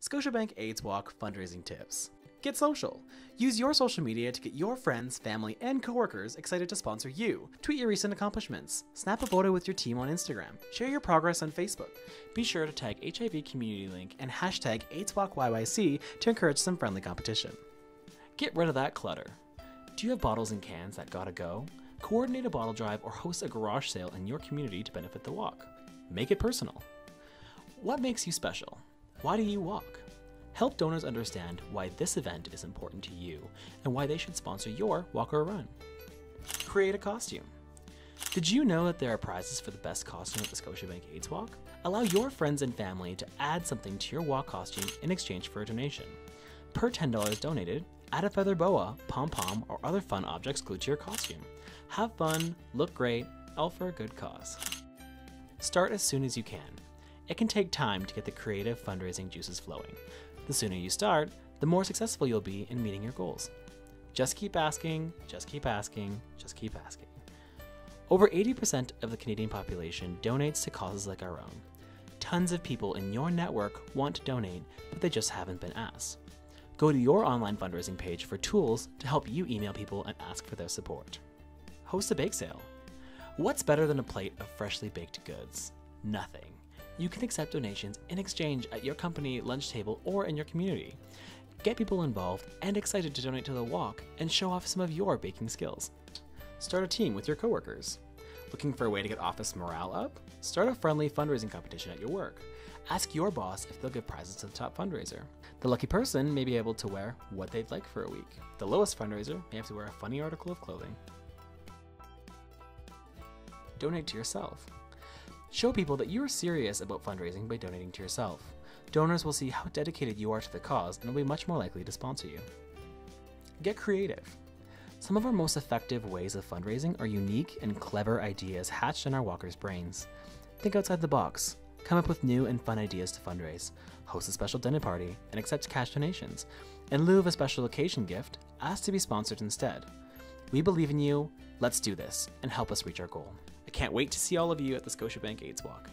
Scotiabank AIDS Walk fundraising tips. Get social. Use your social media to get your friends, family, and coworkers excited to sponsor you. Tweet your recent accomplishments. Snap a photo with your team on Instagram. Share your progress on Facebook. Be sure to tag HIV Community Link and hashtag AIDSWalkYYC to encourage some friendly competition. Get rid of that clutter. Do you have bottles and cans that gotta go? Coordinate a bottle drive or host a garage sale in your community to benefit the walk. Make it personal. What makes you special? Why do you walk? Help donors understand why this event is important to you and why they should sponsor your walk or run. Create a costume. Did you know that there are prizes for the best costume at the Scotiabank AIDS Walk? Allow your friends and family to add something to your walk costume in exchange for a donation. Per $10 donated, add a feather boa, pom pom, or other fun objects glued to your costume. Have fun, look great, all for a good cause. Start as soon as you can. It can take time to get the creative fundraising juices flowing. The sooner you start, the more successful you'll be in meeting your goals. Just keep asking, just keep asking, just keep asking. Over 80% of the Canadian population donates to causes like our own. Tons of people in your network want to donate, but they just haven't been asked. Go to your online fundraising page for tools to help you email people and ask for their support. Host a bake sale. What's better than a plate of freshly baked goods? Nothing. You can accept donations in exchange at your company lunch table or in your community. Get people involved and excited to donate to the walk and show off some of your baking skills. Start a team with your coworkers. Looking for a way to get office morale up? Start a friendly fundraising competition at your work. Ask your boss if they'll give prizes to the top fundraiser. The lucky person may be able to wear what they'd like for a week. The lowest fundraiser may have to wear a funny article of clothing. Donate to yourself. Show people that you are serious about fundraising by donating to yourself. Donors will see how dedicated you are to the cause and will be much more likely to sponsor you. Get creative. Some of our most effective ways of fundraising are unique and clever ideas hatched in our walkers' brains. Think outside the box. Come up with new and fun ideas to fundraise. Host a special dinner party and accept cash donations. In lieu of a special occasion gift, ask to be sponsored instead. We believe in you. Let's do this and help us reach our goal. I can't wait to see all of you at the Scotiabank AIDS Walk.